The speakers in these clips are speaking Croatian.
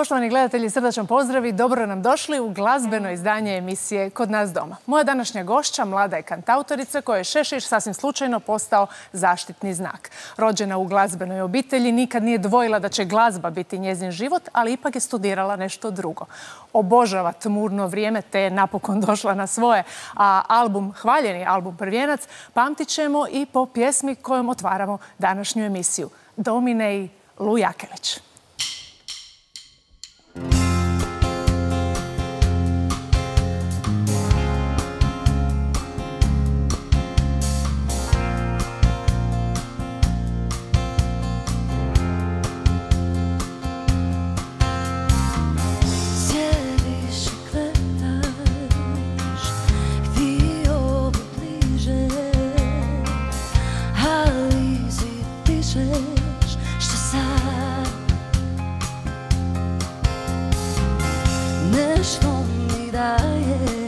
Poštovani gledatelji, srdačan pozdrav i dobro nam došli u glazbeno izdanje emisije Kod nas doma. Moja današnja gošća, mlada je kantautorica koja je Šešić sasvim slučajno postao zaštitni znak. Rođena u glazbenoj obitelji, nikad nije dvojila da će glazba biti njezin život, ali ipak je studirala nešto drugo. Obožava tmurno vrijeme te je napokon došla na svoje, a album, hvaljeni album Prvijenac, pamtit ćemo i po pjesmi kojom otvaramo današnju emisiju. Domine i Lu Jakelić.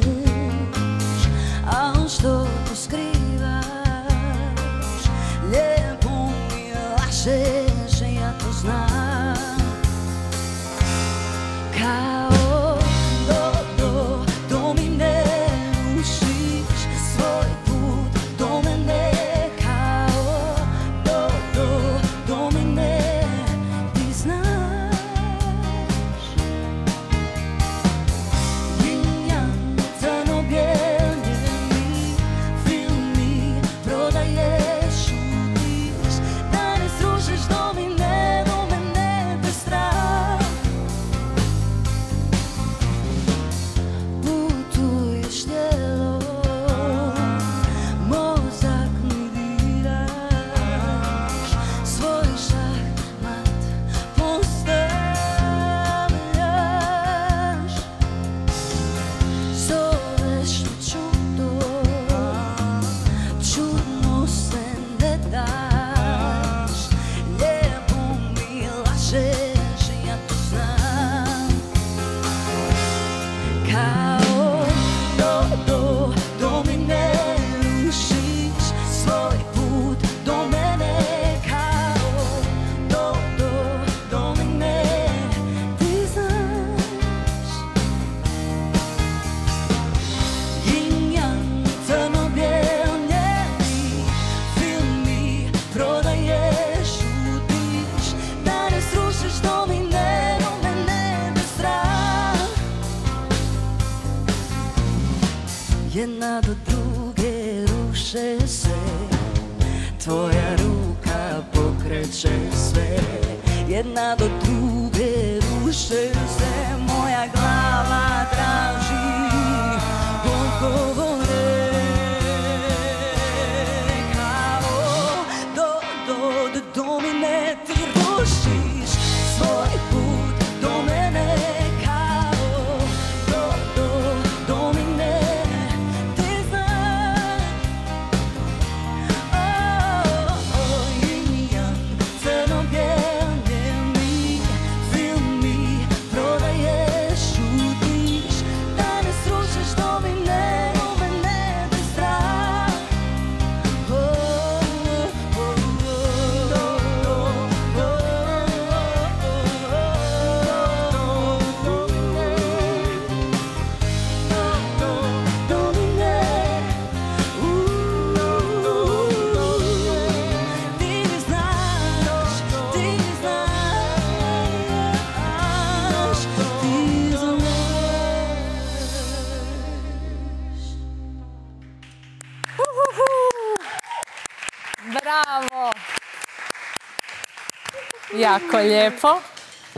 Jako lijepo.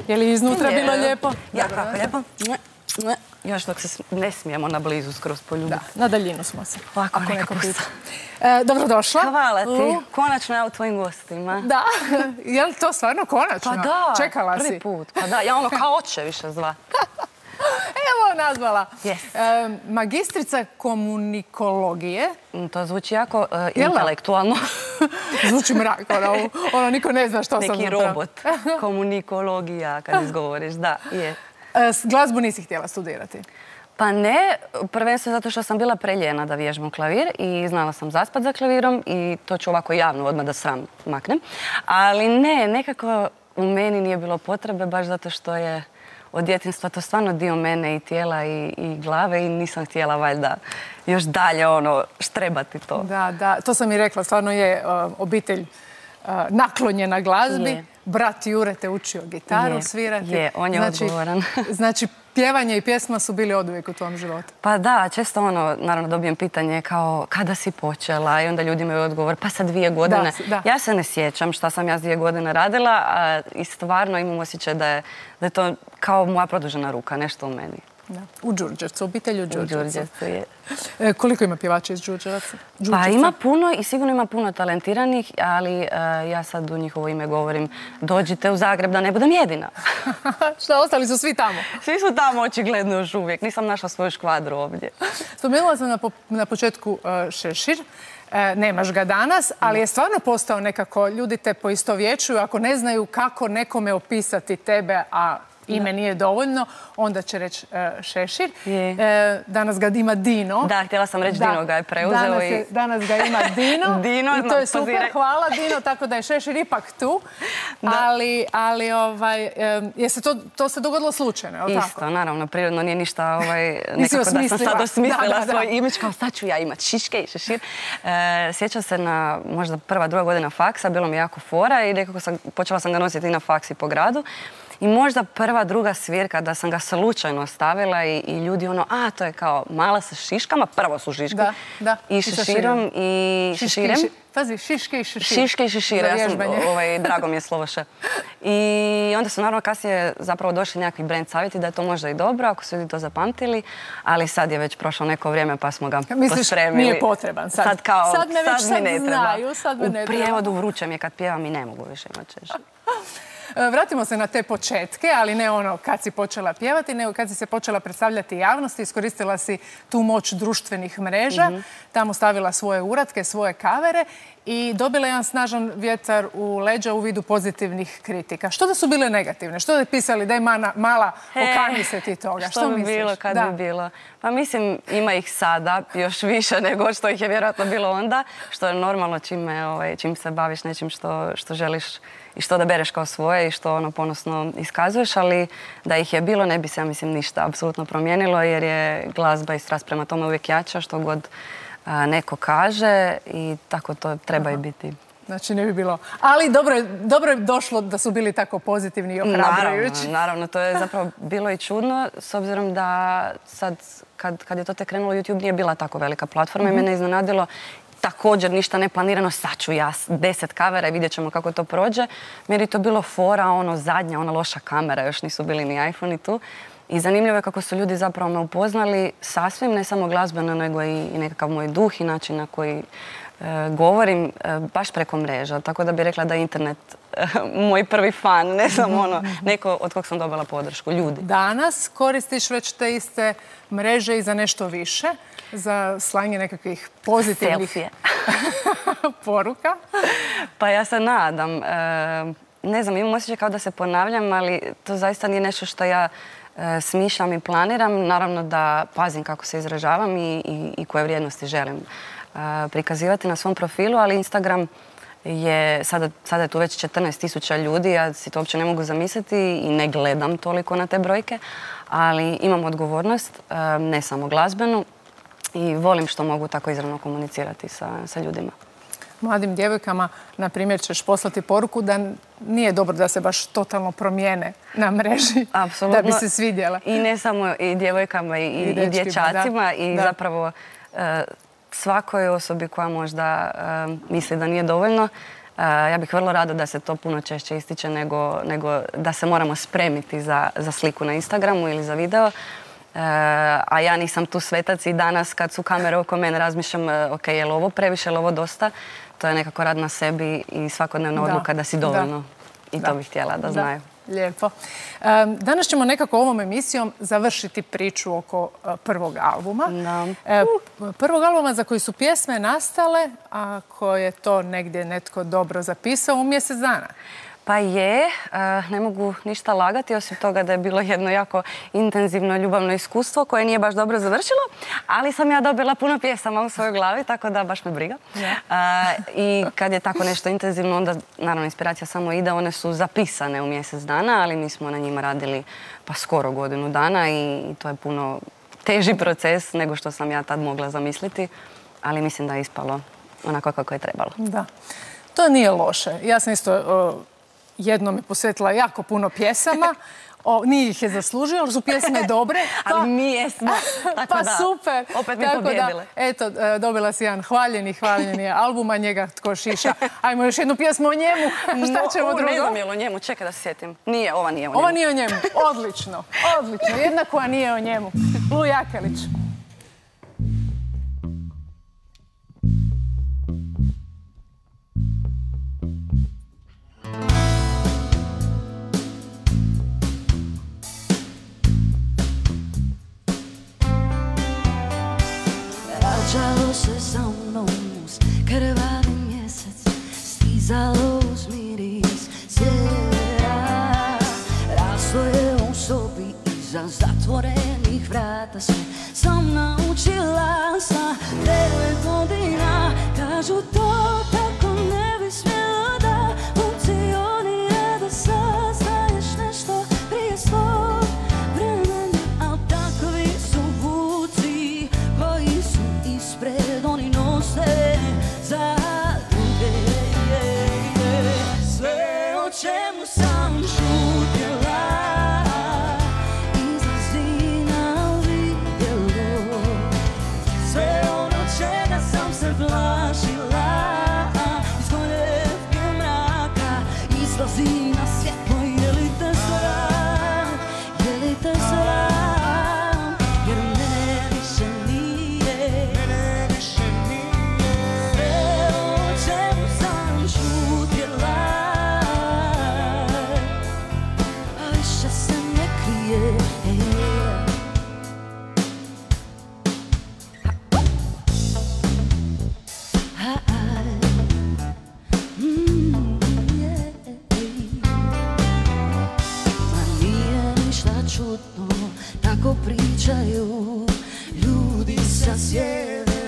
Je li iznutra bilo lijepo? Jako, jako lijepo. Još dok se ne smijemo na blizu skroz poljubiti. Da, na daljinu smo se. Ovako neko pita. E, dobrodošla. Hvala ti. Konačno ja u tvojim gostima. Da. Je li to stvarno konačno? Pa da. Čekala si. Prvi put. Pa da. Ja ono kao oče više zva. Evo nazvala. E, magistrica komunikologije. Mm, to zvuči jako e, intelektualno. zvuči mrak. Ono, ono, niko ne zna što sam Neki robot. Komunikologija, kad izgovoriš. Da, je. E, glazbu nisi htjela studirati? Pa ne, prvenstveno zato što sam bila preljena da vježbam klavir i znala sam zaspat za klavirom i to ću ovako javno odmah da sram maknem. Ali ne, nekako u meni nije bilo potrebe baš zato što je od djetinstva to stvarno dio mene i tijela i, i glave i nisam htjela valjda još dalje ono štrebati to. Da, da, to sam i rekla, stvarno je uh, obitelj naklonjena glazbi. Je. Brat Jure te učio gitaru Je, svirati. je, on je znači, odgovoran. znači, pjevanje i pjesma su bili oduvijek u tvom životu. Pa da, često ono, naravno dobijem pitanje kao kada si počela i onda ljudi imaju odgovor pa sa dvije godine. da. Ja se ne sjećam šta sam ja s dvije godine radila a, i stvarno imam osjećaj da je, da je to kao moja produžena ruka, nešto u meni. Da. U Đurđevcu, obitelj u U Đurđevcu. Je. E, koliko ima pjevača iz Đurđevaca? Pa ima puno i sigurno ima puno talentiranih, ali e, ja sad u njihovo ime govorim dođite u Zagreb da ne budem jedina. Šta, ostali su svi tamo? Svi su tamo očigledno još uvijek. Nisam našla svoju škvadru ovdje. Spomenula sam na, po- na početku e, Šešir. Nemaš ga danas, ali je stvarno postao nekako, ljudi te poistovjećuju, ako ne znaju kako nekome opisati tebe, a ime nije dovoljno, onda će reći e, Šešir. Je. E, danas ga ima Dino. Da, htjela sam reći Dino ga je preuzeo danas, i- je- danas ga ima Dino. Dino, I to je poziraj. super, hvala Dino, tako da je Šešir ipak tu. Ali, ali ovaj, e, je se to, to se dogodilo slučajno, je li tako? Isto, naravno, prirodno nije ništa ovaj, nekako da sam sad osmislila Da, svoj imidž kao sad ću ja imat šiške i šešir. E, sjećam se na možda prva, druga godina faksa, bilo mi jako fora i nekako sam, počela sam ga nositi i na faksi po gradu. I možda prva, druga svirka da sam ga slučajno stavila i, i ljudi ono, a to je kao mala sa šiškama, prvo su šiške. Da, da, I šeširom širom. i šeširem. ši- Pazi, šiške i šešir. Šiške i šešire, ja sam, ovaj, drago mi je slovo še. I onda su naravno kasnije zapravo došli nekakvi brand savjeti da je to možda i dobro ako su ljudi to zapamtili, ali sad je već prošlo neko vrijeme pa smo ga Misliš, pospremili. nije potreban sad? Sad kao, Sad me već mi sad ne treba. znaju, sad me U ne treba. prijevodu vruće mi je kad pjevam i ne mogu više imati šešir. E, Vratimo se na te početke, ali ne ono kad si počela pjevati, nego kad si se počela predstavljati javnosti, iskoristila si tu moć društvenih mreža, Mhm. tamo stavila svoje uratke, svoje kavere i dobila jedan snažan vjetar u leđa u vidu pozitivnih kritika. Što da su bile negativne? Što da je pisali da je mana- mala, okani se ti toga? Što, bi misliš? bilo kad Da. bi bilo? Pa mislim, ima ih sada još više nego što ih je vjerojatno bilo onda, što je normalno čime, ovaj, čim se baviš nečim što, što želiš i što da bereš kao svoje i što ono ponosno iskazuješ, ali da ih je bilo ne bi se, ja mislim, ništa apsolutno promijenilo jer je glazba i strast prema tome uvijek jača što god a, neko kaže i tako to treba i biti. Znači ne bi bilo. Ali dobro dobro je došlo da su bili tako pozitivni i ohrabrujući. Naravno, naravno, to je zapravo bilo i čudno s obzirom da sad kad, kad je to tek krenulo YouTube nije bila tako velika platforma i mene je iznenadilo također ništa neplanirano, sad ću ja deset kavera i vidjet ćemo kako to prođe. Meni je to bilo fora, ono zadnja, ona loša kamera, još nisu bili ni iPhone tu. I zanimljivo je kako su ljudi zapravo me upoznali sasvim, ne samo glazbeno, nego i, i nekakav moj duh i način na koji e, govorim, e, baš preko mreža. Tako da bi rekla da je internet e, moj prvi fan, ne samo ono, neko od kog sam dobila podršku, ljudi. Danas koristiš već te iste mreže i za nešto više, za slanje nekakvih pozitivnih poruka. Pa ja se nadam. E, ne znam, imam osjećaj kao da se ponavljam, ali to zaista nije nešto što ja e, smišljam i planiram. Naravno da pazim kako se izražavam i, i, i koje vrijednosti želim e, prikazivati na svom profilu, ali Instagram je, sada, sada je tu već 14 tisuća ljudi, ja si to uopće ne mogu zamisliti i ne gledam toliko na te brojke, ali imam odgovornost, ne samo glazbenu, i volim što mogu tako izravno komunicirati sa, sa ljudima. Mladim djevojkama, na primjer, ćeš poslati poruku da nije dobro da se baš totalno promijene na mreži da bi se svidjela. I ne samo i djevojkama i, i, dečkima, dječacima da. i Da. zapravo e, svakoj osobi koja možda e, misli da nije dovoljno, e, ja bih vrlo rado da se to puno češće ističe nego, nego da se moramo spremiti za, za sliku na Instagramu ili za video. E, a ja nisam tu svetac i danas kad su kamere oko mene razmišljam e, ok, je li ovo previše, je li ovo dosta? To je nekako rad na sebi i svakodnevna odluka da si da. dovoljno. I to bih htjela da, znaju. Lijepo. Danas ćemo nekako ovom emisijom završiti priču oko e, prvog albuma. Prvog albuma za koji su pjesme nastale, a koje je to negdje netko dobro zapisao u mjesec dana. Pa je, e, ne mogu ništa lagati, osim toga da je bilo jedno jako intenzivno ljubavno iskustvo koje nije baš dobro završilo, ali sam ja dobila puno pjesama u svojoj glavi, tako da baš me briga. E, I kad je tako nešto intenzivno, onda naravno inspiracija samo ide, one su zapisane u mjesec dana, ali mi smo na njima radili pa skoro godinu dana i to je puno teži proces nego što sam ja tad mogla zamisliti, ali mislim da je ispalo onako kako je trebalo. Da. To nije loše. Ja sam isto jednom je posvetila jako puno pjesama. O, nije ih je zaslužio, ali su pjesme dobre. Pa, ali mi jesmo. pa super. Opet mi pobjedile. eto, e, dobila si jedan hvaljeni, hvaljeni album, a njega tko šiša. Ajmo još jednu pjesmu o njemu. Šta ćemo drugo? Ne znam je o njemu, čekaj da se sjetim. Nije, ova nije o njemu. Ova nije o njemu. Odlično, odlično. Jedna koja nije o njemu. Lu Jakelić. Se sa mnom uz krvavi mjesec Stizalo uz miris sjevera Raslo je u sobi iza zatvorenih vrata Sve sam naučila sa devet godina Kažu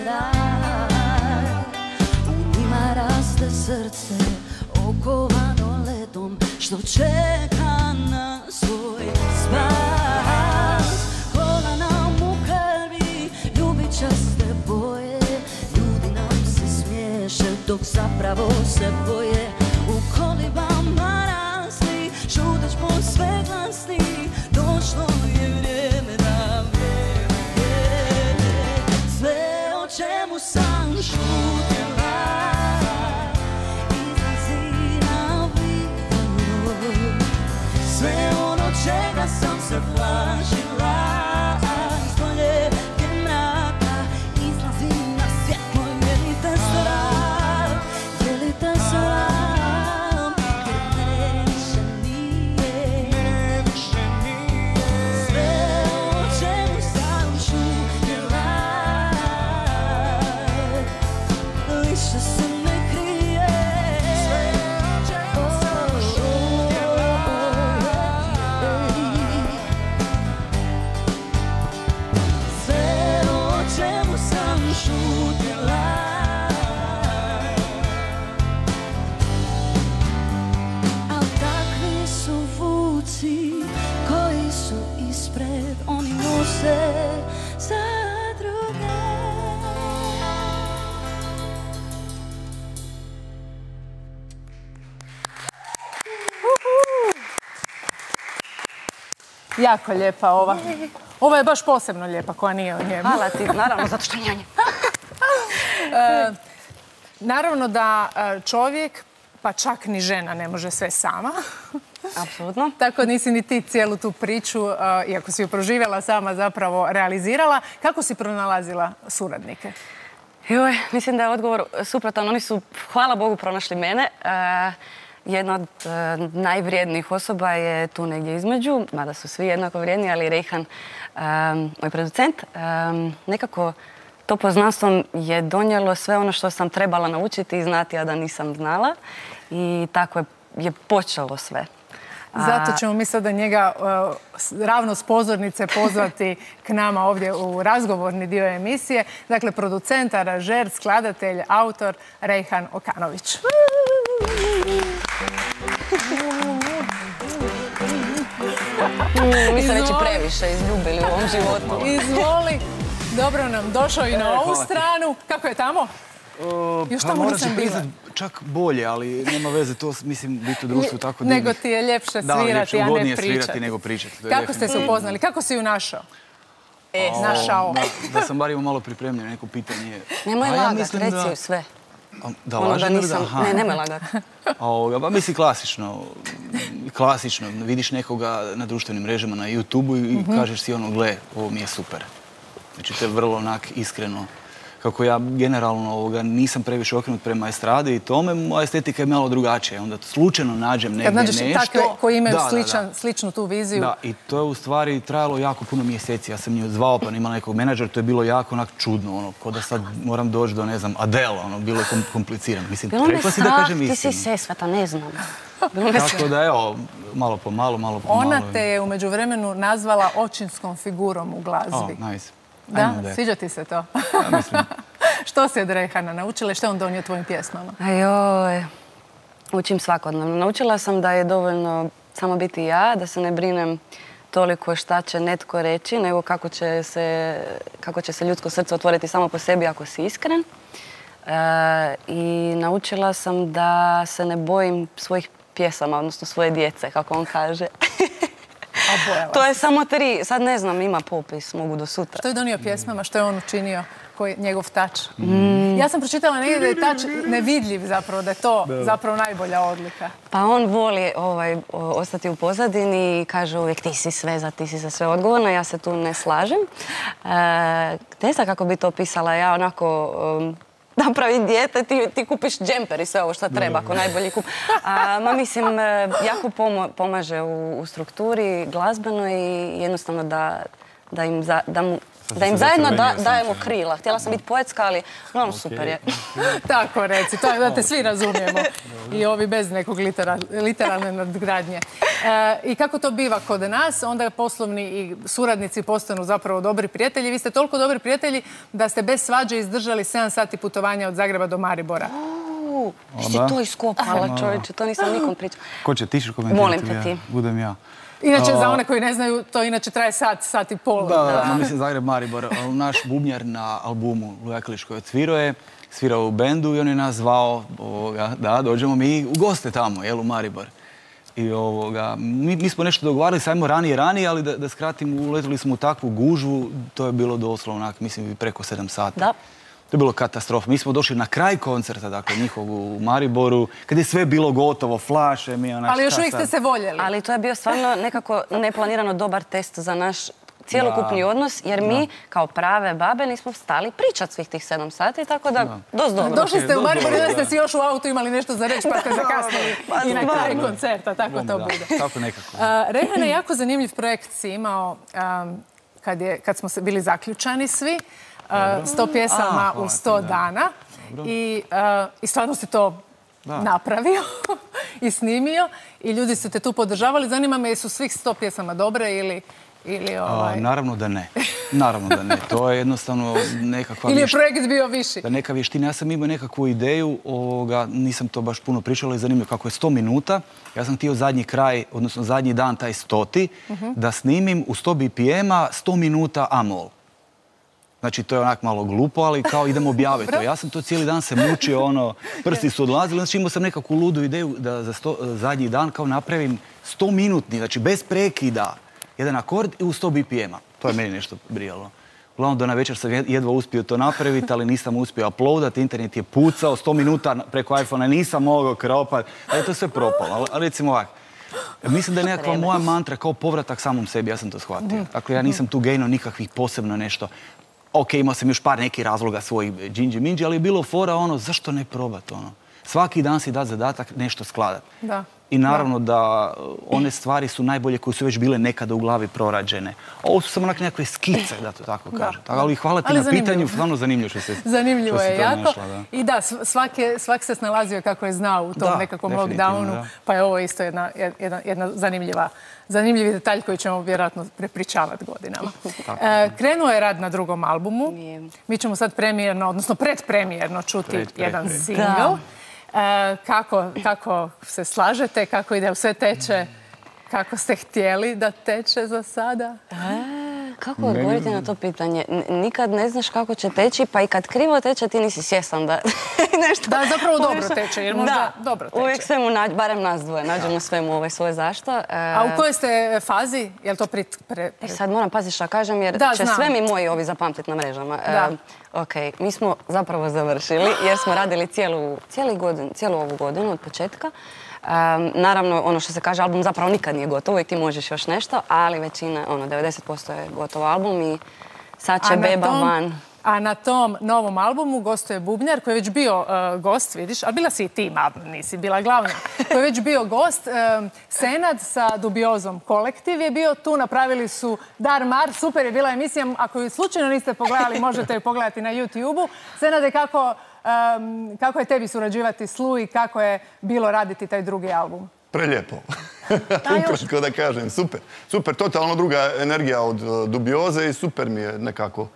sjevera U njima raste srce, okovano ledom Što čeka na svoj spas. Kola nam u krvi, ljubičaste boje Ljudi nam se smiješe dok zapravo se boje. U kolibama rasli, šuteć po sve glasni Jako lijepa ova. Ova je baš posebno lijepa koja nije o njemu. Hvala ti, naravno, zato što o njemu. Naravno da e, čovjek, pa čak ni žena ne može sve sama. Apsolutno. Tako nisi ni ti cijelu tu priču, e, iako si ju proživjela sama, zapravo realizirala. Kako si pronalazila suradnike? Joj, mislim da je odgovor suprotan. Oni su, hvala Bogu, pronašli mene. E, jedna od e, najvrijednijih osoba je tu negdje između, mada su svi jednako vrijedni, ali Rejhan, e, moj producent, e, nekako to poznanstvo je donijelo sve ono što sam trebala naučiti i znati, a da nisam znala. I tako je je počelo sve. Zato ćemo mi sada njega uh, ravno s pozornice pozvati k nama ovdje u razgovorni dio emisije. Dakle, producent, aranžer, skladatelj, autor Rejhan Okanović. Mi se već previše izljubili u ovom životu. Izvoli. Dobro nam došao i na ovu hvala ti. stranu. Kako je tamo? Još Pa tamo nisam bila. priznat, čak bolje, ali nema veze, to s- mislim biti u društvu tako Nego divnih. ti je ljepše Da, svirati, ljepše, a ne ugodnije pričati. svirati nego pričati, to je Kako ste se upoznali? Kako si ju našao? E, Našao. Da, da sam bar imao malo pripremljeno neko pitanje. Nemoj A ja lagat, mislim reci da- ju sve. Da, Ono da lažem ili nisam, Aha. ne, nemoj lagat. A ovoga, pa mislim klasično, klasično, vidiš nekoga na društvenim mrežama, na YouTube-u i Mhm. kažeš si ono, gle, ovo mi je super. Znači to je vrlo onak iskreno. Kako ja generalno ovoga, nisam previše okrenut prema estradi i tome, moja estetika je malo drugačija. Onda slučajno nađem negdje Kad nađeš nešto. takve koji imaju Da, da, da. sličan, sličnu tu viziju. Da, i to je u stvari trajalo jako puno mjeseci. Ja sam nju zvao pa imala nekog menadžera, to je bilo jako onak čudno, ono, ko da sad moram doći do, ne znam, Adele, ono, bilo je kom- komplicirano. Mislim, Bilo rekla si da strah, kažem ti si istinu. sesveta, ne znam. Tako da evo, malo po malo, malo po Ona malo. te je u međuvremenu nazvala očinskom figurom u O, glazbi. nice. Da, sviđa ti se to? Ja, mislim, što si od Rejhana naučila i što je on donio tvojim pjesmama? Ajoj, učim svakodnevno. Naučila sam da je dovoljno samo biti ja, da se ne brinem toliko šta će netko reći, nego kako će se, kako će se ljudsko srce otvoriti samo po sebi ako si iskren. E, I naučila sam da se ne bojim svojih pjesama, odnosno svoje djece, kako on kaže. To je samo tri, sad ne znam, ima popis, mogu do sutra. Što je donio pjesmama, što je on učinio, koji, njegov tač? Mm. Ja sam pročitala negdje da je tač nevidljiv zapravo, da je to zapravo najbolja odlika. Pa on voli ovaj, ostati u pozadini i kaže uvijek ti si sve za, ti si za sve odgovorna, ja se tu ne slažem. E, ne znam kako bi to opisala, ja onako um, napravim dijete, ti, ti kupiš džemper i sve ovo što treba, ako najbolji kup. A, ma mislim, e, jako pomaže u, u strukturi glazbeno i jednostavno da, da im, za- da mu- da im zajedno da, dajemo krila. Htjela sam biti poetska, ali uglavnom super je. Tako reci, to je da te svi razumijemo. I ovi bez nekog litera, literalne nadgradnje. E, I kako to biva kod nas, onda poslovni i suradnici postanu zapravo dobri prijatelji. Vi ste toliko dobri prijatelji da ste bez svađe izdržali 7 sati putovanja od Zagreba do Maribora. U, Jesi da? to iskopala čovječe, to nisam nikom pričala. ko će tiš komentirati? Molim te ja? ti. Budem ja. Inače, za one koji ne znaju, to inače traje sat, sat i pol. Da, da, mislim Zagreb Maribor. Naš bubnjar na albumu Luja Kliš koji je odsvirao je, svirao u bendu i on je nas zvao ovoga, da dođemo mi u goste tamo, jel, u Maribor. I ovoga, mi, mi smo nešto dogovarali, sajmo ranije, ranije, ali da, da skratim, uletili smo u takvu gužvu, to je bilo doslovno, onak, mislim, preko sedam sati. Da. To je bilo katastrofa. Mi smo došli na kraj koncerta, dakle, njihov u Mariboru, kad je sve bilo gotovo, flaše, mi onak, Ali još uvijek ste se voljeli. Ali to je bio stvarno nekako neplanirano dobar test za naš cjelokupni odnos, jer mi kao prave babe nismo stali pričat svih tih sedam sati, tako da, dosta dobro. Došli ste u Maribor i onda da. ste si još u autu imali nešto za reći pa ste zakasnili Pa i na kraju koncerta, tako to Da, bude. tako nekako. Rehan je jako zanimljiv projekt si imao um, kad, je, kad smo se bili zaključani svi. Sto pjesama u sto da. dana. I, uh, I stvarno si to Da. napravio i snimio i ljudi su te tu podržavali. Zanima me jesu svih sto pjesama dobre ili, ili, A, ovaj, naravno da ne. Naravno da ne. To je jednostavno nekakva ili je projekt bio viši. Da neka vještina. Ja sam imao nekakvu ideju, ovoga, nisam to baš puno pričala i zanimljivo kako je 100 minuta. Ja sam htio zadnji kraj, odnosno zadnji dan, taj stoti, da snimim u 100 BPM-a 100 minuta Amol. Znači, to je onak malo glupo, ali kao idemo objaviti to. Ja sam to cijeli dan se mučio, ono, prsti su odlazili, znači imao sam nekakvu ludu ideju da za sto- zadnji dan kao napravim 100 minutni, znači bez prekida, jedan akord i u 100 BPM-a. To je meni nešto brijalo. Uglavnom, do na večer sam jed- jedva uspio to napraviti, ali nisam uspio uploadat, internet je pucao, 100 minuta preko iPhone-a nisam mogao kropat, ali to je sve propalo. Ali, ali recimo ovako, Mislim da je nekakva moja mantra kao povratak samom sebi, ja sam to shvatio. Dakle, ja nisam tu gejno nikakvih posebno nešto. Ok, imao sam još par nekih razloga svojih džinđi minđi, ali je bilo fora ono, zašto ne probat ono? Svaki dan si dat zadatak nešto skladat. Da. I naravno da uh, one stvari su najbolje koje su već bile nekada u glavi prorađene. Ovo su samo onak nekakve skice, da to tako kažem. Tako, Ali hvala ti Ali na zanimljivo. pitanju, stvarno zanimljivo što se Zanimljivo što je jako. našla, da. I da, sv- svak, se snalazio kako je znao u tom Da, nekakvom lockdownu. da. Pa je ovo isto jedna, jedna, jedna zanimljiva, zanimljivi detalj koji ćemo vjerojatno prepričavati godinama. E, krenuo je rad na drugom albumu. Mi ćemo sad premijerno, odnosno predpremijerno čuti Pred, pred, jedan pred. single. E, kako, kako se slažete, kako ide sve teče, kako ste htjeli da teče za sada? Kako odgovoriti na to pitanje? Nikad ne znaš kako će teći, pa i kad krivo teče ti nisi svjestan da nešto... Da, zapravo dobro teče, jer možda Da, dobro teče. Uvijek svemu, nađ- barem nas dvoje, nađemo svemu ovaj svoje zašto. E, A u kojoj ste fazi? Je li to pri, pre, E sad moram paziti šta kažem jer Da, će znam. sve mi moji ovi zapamtiti na mrežama. Da. E, ok, mi smo zapravo završili jer smo radili cijelu, cijeli godin, cijelu ovu godinu od početka. E, naravno, ono što se kaže, album zapravo nikad nije gotov, uvijek ti možeš još nešto, ali većina, ono, 90% je gotov album i sad će A beba tom- van. A na tom novom albumu gostuje Bubnjar, koji je već bio uh, gost, vidiš, a bila si i ti, ma, nisi bila glavna, koji je već bio gost. Um, Senad sa dubiozom kolektiv je bio tu, napravili su Dar Mar, super je bila emisija, ako ju slučajno niste pogledali, možete ju pogledati na YouTube-u. Senade, kako, um, kako je tebi surađivati s Lu i kako je bilo raditi taj drugi album? Prelijepo. još. Ukratko da kažem, super. Super, totalno druga energija od uh, dubioze i super mi je nekako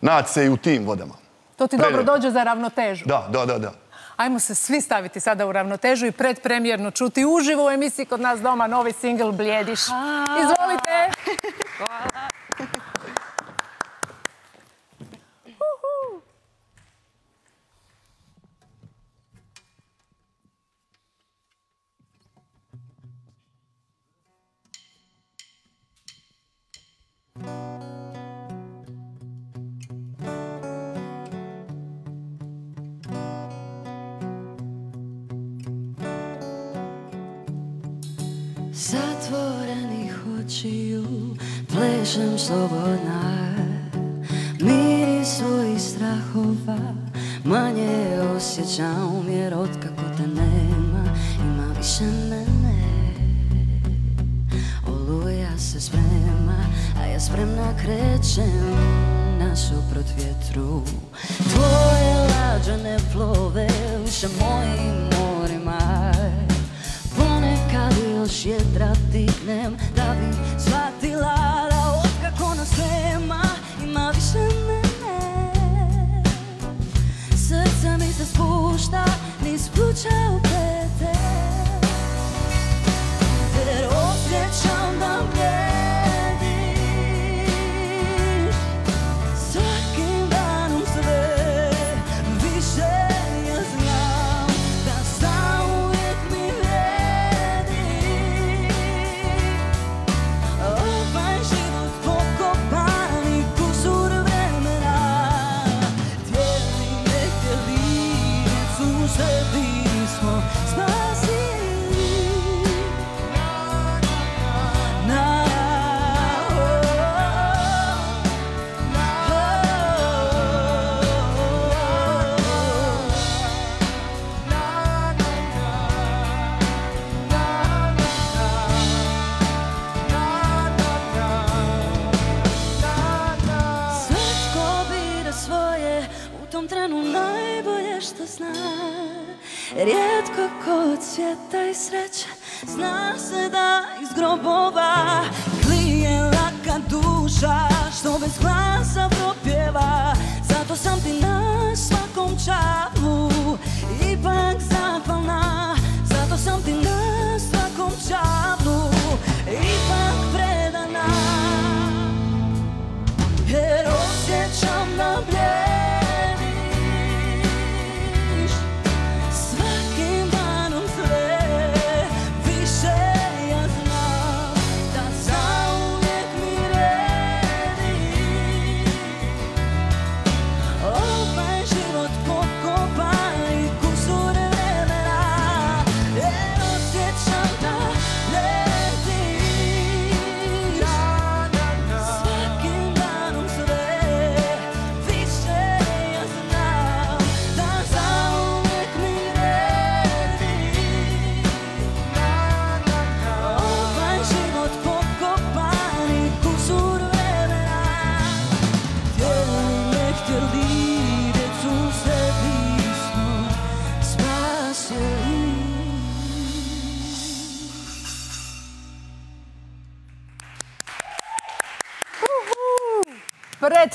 naći se i u tim vodama. To ti dobro dođe za ravnotežu. Da, da, da, da. Ajmo se svi staviti sada u ravnotežu i predpremjerno čuti uživo u emisiji kod nas doma novi singl Bljediš. Izvolite! Zatvorenih očiju plešem slobodna. Miri svojih strahova Manje osjećam jer otkako te nema Ima više mene sprema A ja spremna krećem Nasuprot vjetru. Tvoje lađe ne plove Više mojim morima. Ponekad još jedra tiknem Da bi svijeta i sreće Zna se da iz grobova klije laka duša Što bez glasa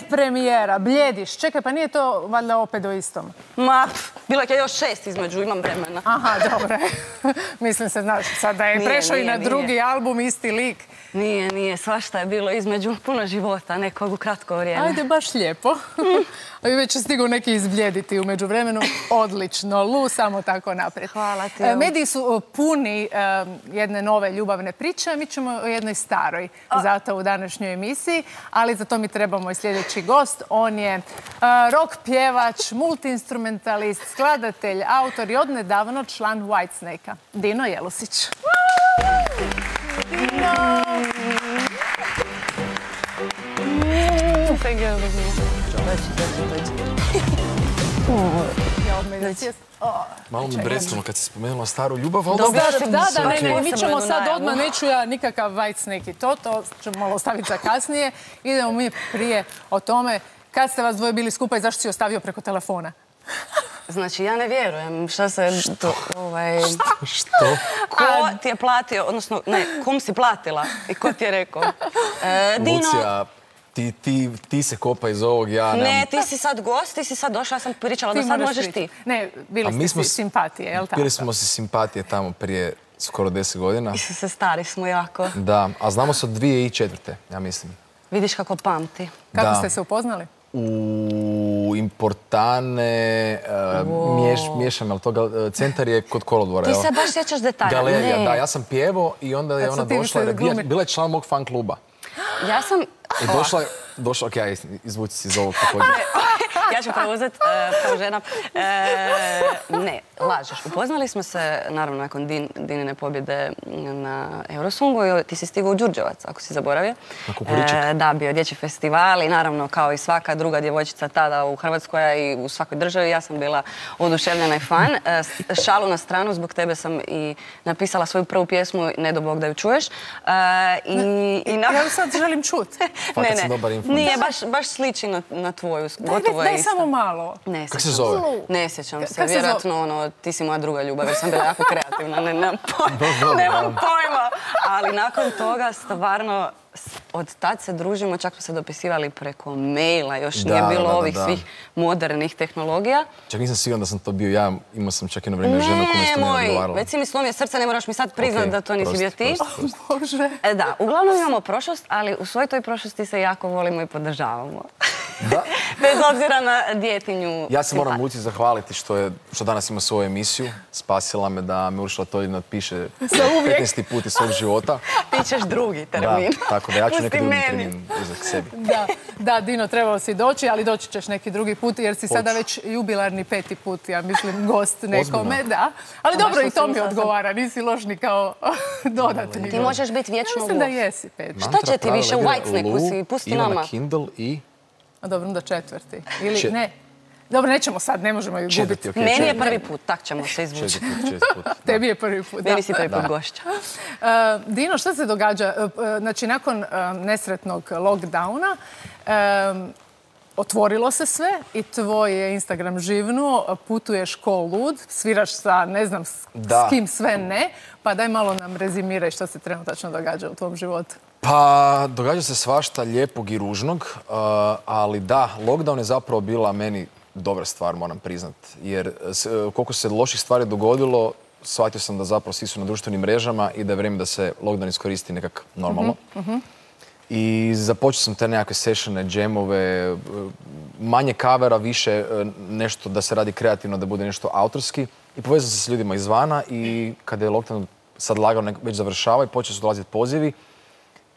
Predpremijera, Bljediš. Čekaj, pa nije to valjda opet o istom? Ma, bilo je još šest između, imam vremena. Aha, dobro. Mislim se, znaš, sad da je prešao i na nije. drugi album, isti lik. Nije, nije, svašta je bilo između puno života, nekog u kratko vrijeme. Ajde, baš lijepo. I već je stigao neki izbljediti u međuvremenu. Odlično. Lu, samo tako naprijed. Hvala ti, E. Mediji su e, puni e, jedne nove ljubavne priče, a mi ćemo o jednoj staroj zato u današnjoj emisiji, ali za to mi trebamo i sljedeći gost. On je e, rock pjevač, multiinstrumentalist, skladatelj, autor i odnedavno član Whitesnake-a. Dino Jelusić. Dino! Ja odmah sjest. Malo mi brecnulo kad si spomenula staru ljubav, ali Dobro. dobro. Da, da, da, ne, ne, mi ćemo sad odmah, neću ja nikakav vajc neki to, to ćemo malo ostaviti za kasnije. Idemo mi prije o tome kad ste vas dvoje bili skupa i zašto si ostavio preko telefona. Znači, ja ne vjerujem šta se... To, ovaj, Što? ko ti je platio, odnosno, ne, kom si platila i ko ti je rekao? E, Dino, Lucija, ti, ti, ti se kopa iz ovog, ja ne, nemam... ti si sad gost, ti si sad došla, ja sam pričala, do sad možeš ti. Ne, bili ste mi smo si simpatije, jel tako? Bili smo si simpatije tamo prije skoro deset godina. Se stari smo jako. Da, a znamo se od 2004. ja mislim. Vidiš kako pamti. Kako Da. ste se upoznali? U Importane, e, miješ, miješam, jel to gal- centar je kod kolodvora, Ti se baš sjećaš detalja. Galerija, Ne. da, ja sam pjevo i onda je ona došla, bila je član mog fan kluba. Ja sam... I došla je, došla, ok, aj, izvuci se iz ovog također. ja ću preuzeti e, kao žena. E, ne, lažeš. Upoznali smo se, naravno, nakon Din, Dinine pobjede na Eurosongu i ti si stigao u Đurđevac, ako si zaboravio. E, da, bio je dječji festival i naravno, kao i svaka druga djevojčica tada u Hrvatskoj i u svakoj državi, ja sam bila oduševljena i fan. E, šalu na stranu, zbog tebe sam i napisala svoju prvu pjesmu, ne do Bog da ju čuješ. E, i, i na- Ja ju sad želim čut. Dobar influencer. Nije, baš, baš sliči na, na tvoju, gotovo daj, je daj samo malo. Ne Kako se sjećam zove? Ne sjećam se, vjerojatno ono, ti si moja druga ljubav jer sam bila jako kreativna, ne, nemam pojma, dobro, nemam pojma. Ali nakon toga stvarno od tad se družimo, čak smo se dopisivali preko maila, još nije bilo da, da, ovih svih modernih tehnologija. Čak nisam siguran da sam to bio ja, imao sam čak jedno vrijeme ženu mi Ne, isto nije odgovarala. već si mi slomio srce, ne moraš mi sad priznat da to nisi bio ti. prosti, prosti. Bože. E, da, uglavnom imamo prošlost, ali u svoj toj prošlosti se jako volimo i podržavamo. Da. Bez obzira na djetinju Ja se moram. Luci zahvaliti što, je, što danas ima svoju emisiju. Spasila me da me Uršula to napiše uvijek. 15. put iz svog života. Ti ćeš drugi Da, termin. tako da ja ću Pusti neki drugi meni. termin uzeti sebi. Da, da, Dino, trebao si doći, ali doći ćeš neki drugi put, jer si sada već jubilarni peti put, ja mislim, gost nekome, da. Ali dobro, i to mi odgovara, nisi loš ni kao dodatni. Ti gost. možeš biti vječno Ja mislim da gost. jesi peti. Šta će ti više u si? Pusti nama. Kindle i A dobro, onda četvrti. Ili Čet- ne. Dobro, nećemo sad, ne možemo ju gubiti. Meni je prvi put, tak ćemo se izvući. Tebi je prvi put. da. Meni si prvi put gošća. E, Dino, što se događa? E, Znači, nakon nesretnog lockdowna, otvorilo se sve i tvoj je Instagram živnuo, putuješ ko lud, sviraš sa ne znam s, Da. s kim sve ne, pa daj malo nam rezimiraj što se trenutačno događa u tvom životu. Pa, događa se svašta lijepog i ružnog, uh, ali da, lockdown je zapravo bila meni dobra stvar, moram priznat. Jer uh, koliko se loših stvari dogodilo, shvatio sam da zapravo svi su na društvenim mrežama i da je vrijeme da se lockdown iskoristi nekak normalno. I započeo sam te nekakve sessione, džemove, uh, manje kavera, više nešto da se radi kreativno, da bude nešto autorski. I povezao se s ljudima izvana i kada je lockdown sad lagano nek- već završava i počeo su dolaziti pozivi,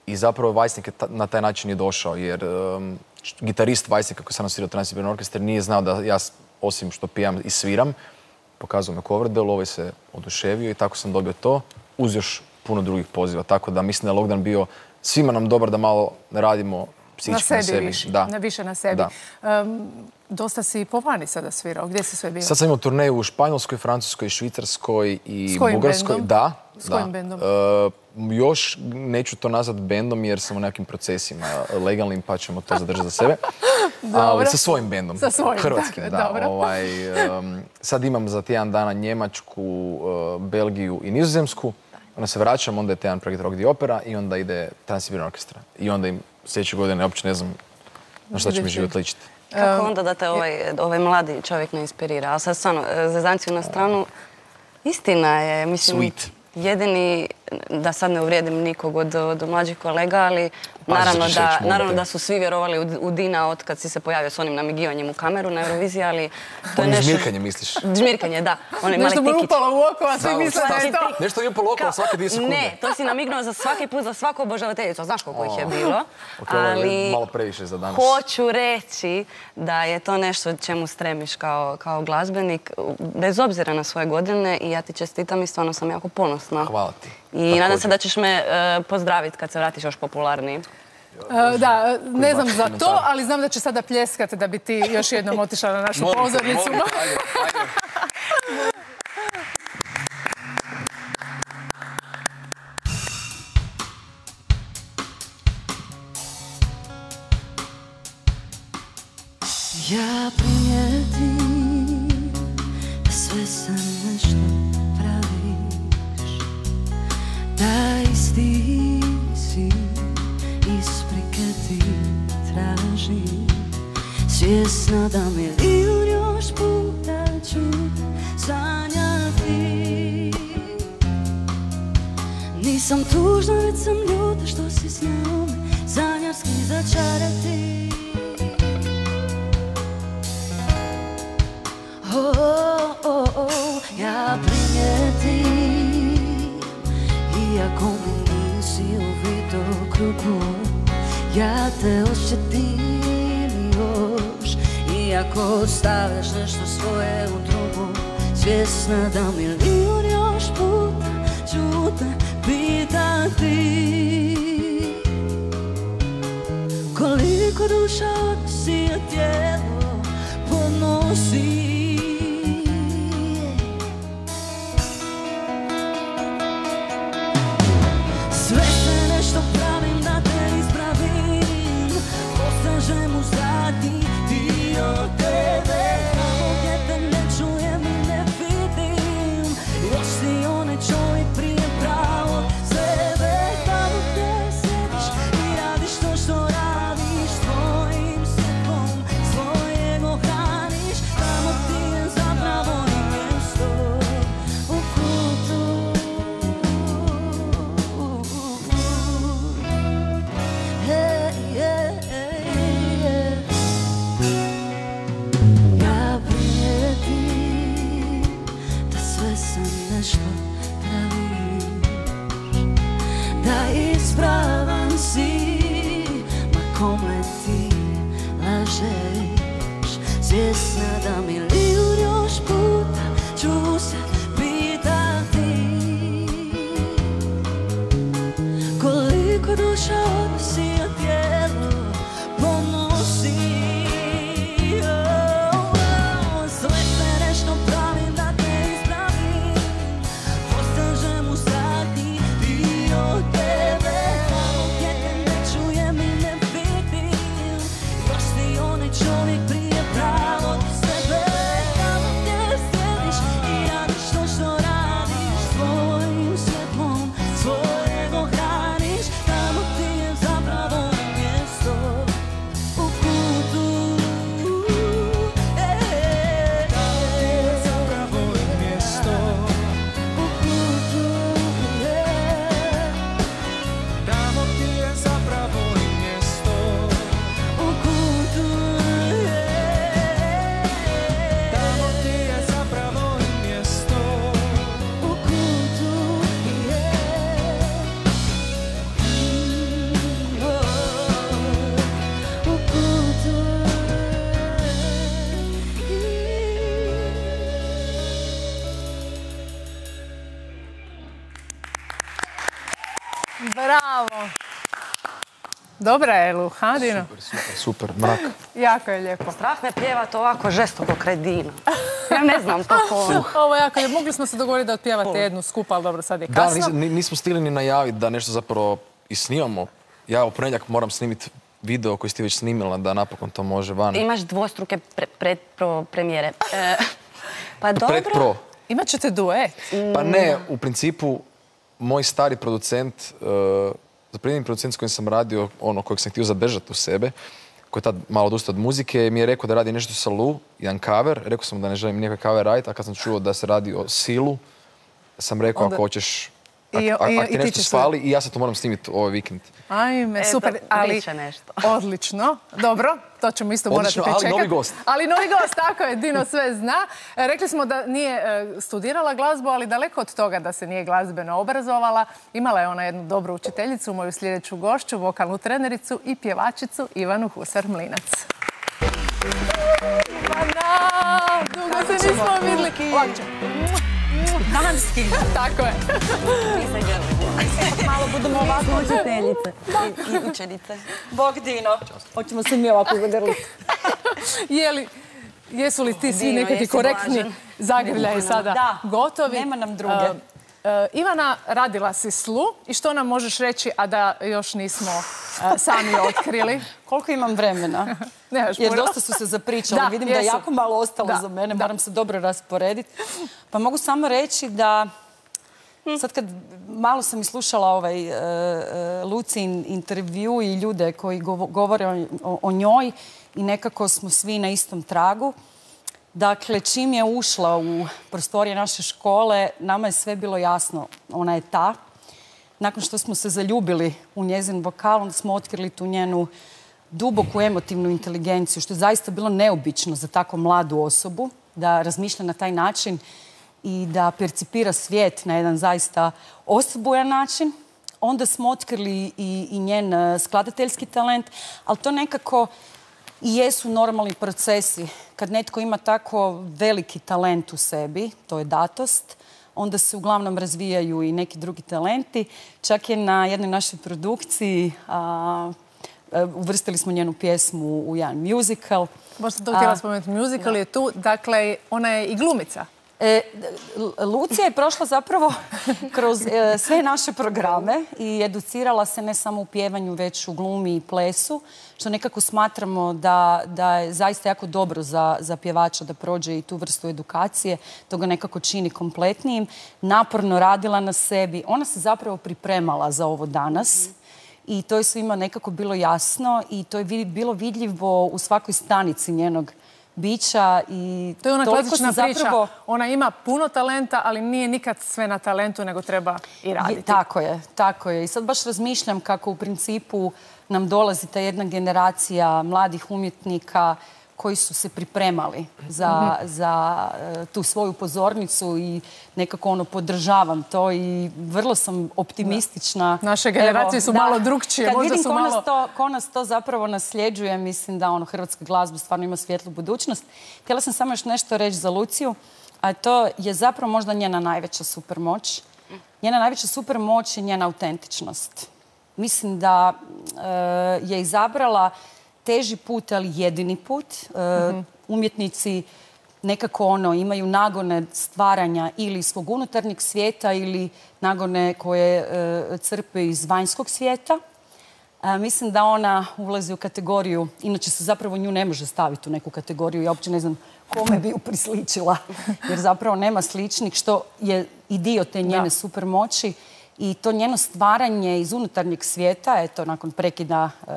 i zapravo Vajsnik je ta- na taj način je došao, jer um, gitarist Vajsnika koji sam svirao Transsiberian Orkestar nije znao da ja, osim što pijam i sviram, pokazao me Coverdale, ovaj se oduševio i tako sam dobio to, uz još puno drugih poziva. Tako da mislim da je lockdown bio svima nam dobar da malo radimo psihički na sebi, više, Da. na više na sebi. Dosta si po vani sada svirao, gdje si sve bio? Sad sam imao turneju u Španjolskoj, Francuskoj, Švicarskoj i S kojim Bugarskoj. bendom? Da. S da. kojim bendom? E, još neću to nazvat bendom jer sam u nekim procesima legalnim pa ćemo to zadržati za sebe. Ali sa svojim bendom. Sa svojim, Hrvatskim, da. dobro. Ovaj, sad imam za tjedan dana Njemačku, e, Belgiju i Nizozemsku. Onda se vraćam, onda je tjedan projekt Rock the Opera i onda ide Transsiberian Orkestra. I onda im sljedeće godine, uopće ne znam Na šta će mi život ličiti? Kako onda da te ovaj, ovaj mladi čovjek ne inspirira? Ali sad stvarno, e, zezanciju na stranu, istina je, mislim, Sweet. jedini, da sad ne uvrijedim nikog od, od mlađih kolega, ali naravno ćeš da, naravno da su svi vjerovali u, u Dina od kad si se pojavio s onim namigivanjem u kameru na Euroviziji, ali to je nešto... žmirkanje misliš? Žmirkanje, da. Onaj mali Nešto mu je upalo u oko, a svi misle da je to. Nešto je upalo okolo svake dvije sekunde. Ne, to si namignuo za svaki put, za svaku obožavateljicu. Znaš koliko ih je bilo. Ok, ovo je ali malo previše za danas. hoću reći da je to nešto čemu stremiš kao, kao glazbenik, bez obzira na svoje godine i ja ti čestitam i stvarno sam jako ponosna. Hvala ti. I nadam se Također. da ćeš me e, pozdraviti kad se vratiš još popularniji. E, Da, ne znam za to, ali znam da će sada pljeskati da bi ti još jednom otišla na našu pozornicu. Ja primijetim da sve sam nešto Da isti si isprike ti s njome Sanjarski začarati Oh, u vidokrugu Ja te osjetim još. Iako stavljaš nešto svoje u drugu Svjesna da milijun još puta ću te pitati. Koliko duša a tijelo podnosi Dobra je Luha, Dino? Super, super, mrak. Jako je lijepo. Strah me pjevati ovako žestoko kraj Dina. Ja ne znam kako... Ovo je jako lijepo. Mogli smo se dogovoriti da otpjevate jednu skupa, ali dobro, sad je Da, kasno. ni- nismo stigli ni najaviti da nešto zapravo i snimamo. Ja u ponedjeljak moram snimiti video koji ste već snimila da napokon to može van. Imaš dvostruke pre, pred, pro, premijere. E, pa dobro. Pred pro. Imat ćete duet. Pa ne, u principu moj stari producent, uh, zaprimljeni producent s kojim sam radio, ono kojeg sam htio zadržati u sebe, koji je tad malo odustao od muzike, mi je rekao da radi nešto sa Lu, jedan cover. Rekao sam da ne želim nikakav cover raditi, a kad sam čuo da se radi o Silu, sam rekao Onda- ako hoćeš, I- i- i nešto ćeš svali i ja sad to moram snimiti ovaj vikend. Ajme, super, ali nešto. odlično. Dobro, to ćemo isto morati Odlično, ali pričekati. novi gost. Ali novi gost, tako je, Dino sve zna. E, Rekli smo da nije e, studirala glazbu, ali daleko od toga da se nije glazbeno obrazovala. Imala je ona jednu dobru učiteljicu, moju sljedeću gošću, vokalnu trenericu i pjevačicu Ivanu Husar-Mlinac. Ivana, dugo se nismo vidjeli. Danski. Tako je. Malo budemo ovako učiteljice. I, učenice. Bog Dino. Hoćemo se mi ovako zagrliti. Je li, jesu li ti svi nekakvi korektni blažen? zagrljaji sada Da, gotovi? nema nam druge. E, e, Ivana, radila si slu i što nam možeš reći, a da još nismo e, sami otkrili? Koliko imam vremena? Jer dosta su se zapričali. Da, Vidim da je jako malo ostalo Da, za mene. da. Moram se dobro rasporediti. Pa mogu samo reći da Sad kad malo sam i slušala ovaj e, e, Lucin intervju i ljude koji govo- govore o njoj i nekako smo svi na istom tragu. Dakle, čim je ušla u prostorije naše škole, nama je sve bilo jasno. Ona je ta. Nakon što smo se zaljubili u njezin vokal, onda smo otkrili tu njenu duboku emotivnu inteligenciju, što je zaista bilo neobično za tako mladu osobu, da razmišlja na taj način i da percipira svijet na jedan zaista osobujan način. Onda smo otkrili i, i njen eh, skladateljski talent, ali to nekako i jesu normalni procesi. Kad netko ima tako veliki talent u sebi, to je datost, onda se uglavnom razvijaju i neki drugi talenti. Čak je na jednoj našoj produkciji a, e, uvrstili smo njenu pjesmu u jedan musical. Sam to htjela spomenuti, musical je tu, dakle, ona je i glumica. E, Lucija je prošla zapravo kroz e, sve naše programe i educirala se ne samo u pjevanju, već u glumi i plesu, što nekako smatramo da, je zaista jako dobro za, za pjevača da prođe i tu vrstu edukacije. To ga nekako čini kompletnijim. Naporno radila na sebi. Ona se zapravo pripremala za ovo danas. I to je svima nekako bilo jasno i to je bilo vidljivo u svakoj stanici njenog bića i To je ona klasična priča. zapravo- Ona ima puno talenta, ali nije nikad sve na talentu, nego treba i raditi. Je, tako je, tako je. I sad baš razmišljam kako u principu nam dolazi ta jedna generacija mladih umjetnika koji su se pripremali za, za e, tu svoju pozornicu i nekako ono podržavam to i vrlo sam optimistična. Naše generacije su malo drukčije, Kad možda vidim su ko, malo- nas to, ko nas to zapravo nasljeđuje, mislim da ono hrvatska glazba stvarno ima svjetlu budućnost. Htjela sam samo još nešto reći za Luciju, a to je zapravo možda njena najveća supermoć. Njena najveća supermoć je njena autentičnost. Mislim da e, je izabrala teži put, ali jedini put. E, Umjetnici nekako ono imaju nagone stvaranja ili svog unutarnjeg svijeta ili nagone koje e, crpe iz vanjskog svijeta. A, mislim da ona ulazi u kategoriju, inače se zapravo nju ne može staviti u neku kategoriju. Ja uopće ne znam kome bi ju prisličila, jer zapravo nema sličnih, što je i dio te njene Da. super moći. I to njeno stvaranje iz unutarnjeg svijeta, eto, nakon prekida e,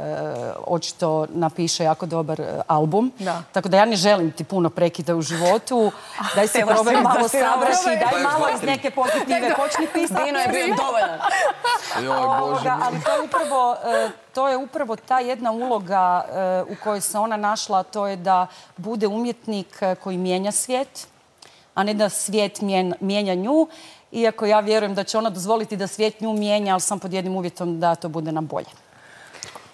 očito napiše jako dobar e, album. Da. Tako da ja ne želim ti puno prekida u životu. Daj se probaj malo savrši, daj malo iz neke pozitive počni pisati. Dino je bio dovoljan. Ovoga, ali to je upravo, e, to je upravo ta jedna uloga e, u kojoj se ona našla, a to je da bude umjetnik e, koji mijenja svijet, a ne da svijet mijen- mijenja nju. Iako ja vjerujem da će ona dozvoliti da svijet nju mijenja, ali sam pod jednim uvjetom da to bude na bolje.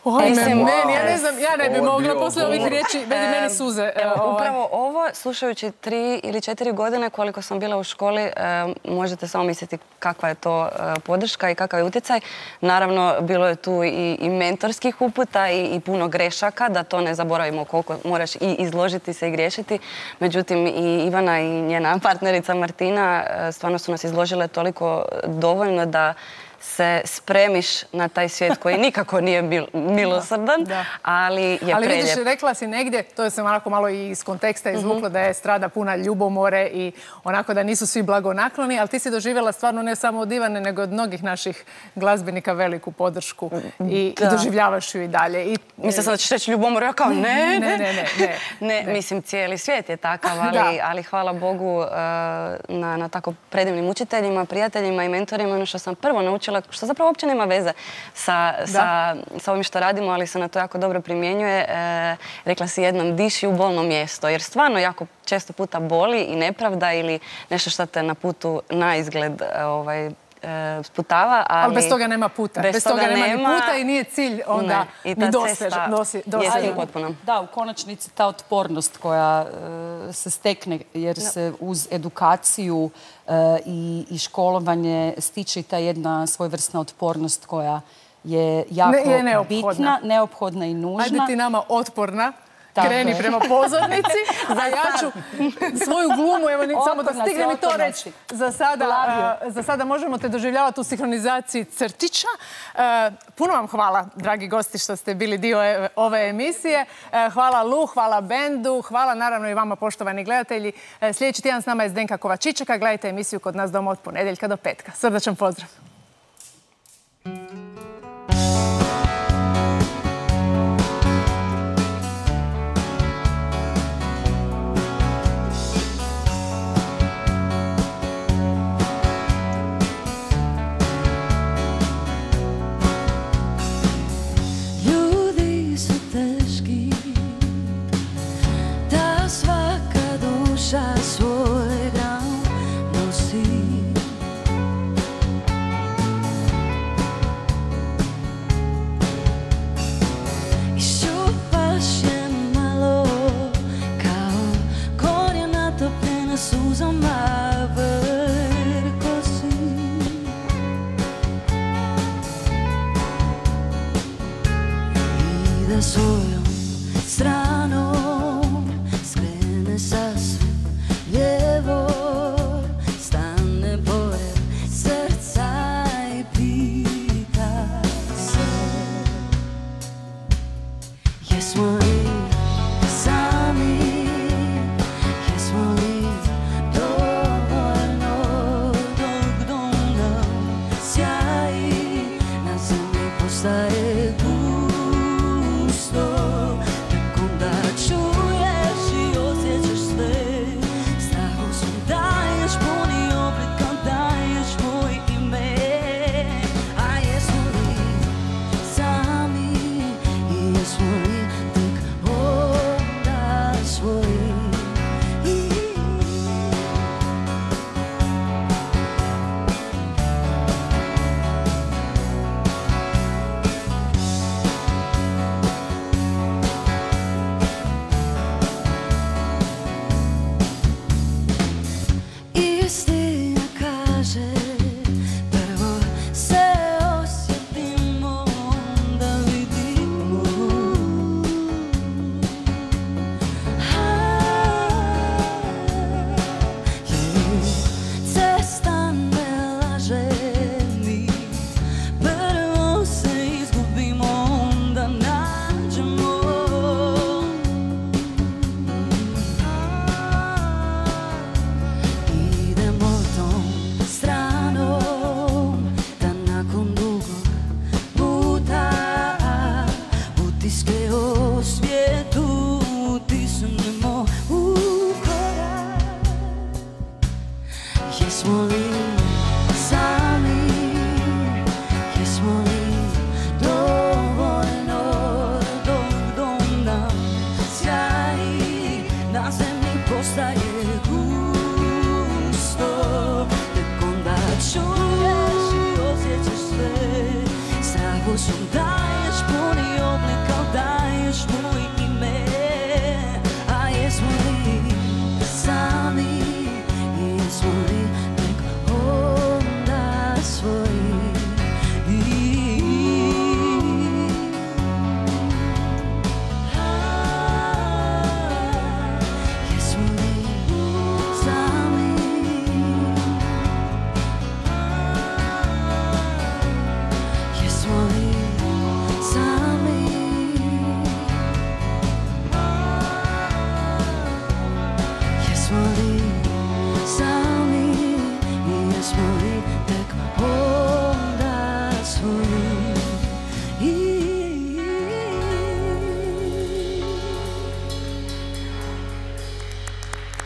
Meni, ja ne znam, ja ne bi mogla bio poslije ovih riječi, vidi meni suze. Evo, ovaj. upravo ovo, slušajući tri ili četiri godine koliko sam bila u školi, možete samo misliti kakva je to e, podrška i kakav je utjecaj. Naravno, bilo je tu i, i mentorskih uputa i, i puno grešaka, da to ne zaboravimo koliko moraš i izložiti se i griješiti. Međutim, i Ivana i njena partnerica Martina e, stvarno su nas izložile toliko dovoljno da se spremiš na taj svijet koji nikako nije mil- milosrdan, Da. ali je Ali vidiš, preljep. rekla si negdje, to je se onako malo i iz konteksta izvuklo da je strada puna ljubomore i onako da nisu svi blagonakloni, ali ti si doživjela stvarno ne samo od Ivane, nego od mnogih naših glazbenika veliku podršku i, i Da. doživljavaš ju i dalje. I, Mislim sad da ćeš reći ljubomor, ja kao ne, Ne, ne, ne, ne, ne, ne. ne. mislim cijeli svijet je takav, ali, Da. ali hvala Bogu e, na, na tako predivnim učiteljima, prijateljima i mentorima. Ono što sam prvo naučila, što zapravo uopće nema veze sa, sa, sa ovim što radimo, ali se na to jako dobro primjenjuje. e, rekla si jednom, diši u bolno mjesto, jer stvarno jako često puta boli i nepravda ili nešto što te na putu na izgled ovaj, sputava. Ali, ali bez toga nema puta. Bez, toga, nema, ni puta i nije cilj onda Ne, i ni dosež. Da, u konačnici ta otpornost koja e, se stekne jer se uz edukaciju e, i, i školovanje stiče i ta jedna svojevrsna otpornost koja je jako Ne- je neophodna. bitna, neophodna i nužna. Ajde ti nama otporna. Tako Kreni je. prema pozornici, a ja ću svoju glumu, evo ni, samo da stigne mi to reći. Za sada, za možemo te doživljavati u sinhronizaciji crtića. E, puno vam hvala, dragi gosti, što ste bili dio e- ove emisije. E, hvala Lu, hvala bendu, hvala naravno i vama, poštovani gledatelji. Sljedeći tjedan s nama je Zdenka Kovačičeka. Gledajte emisiju kod nas doma od ponedjeljka do petka. Srdačan pozdrav. Jesmo li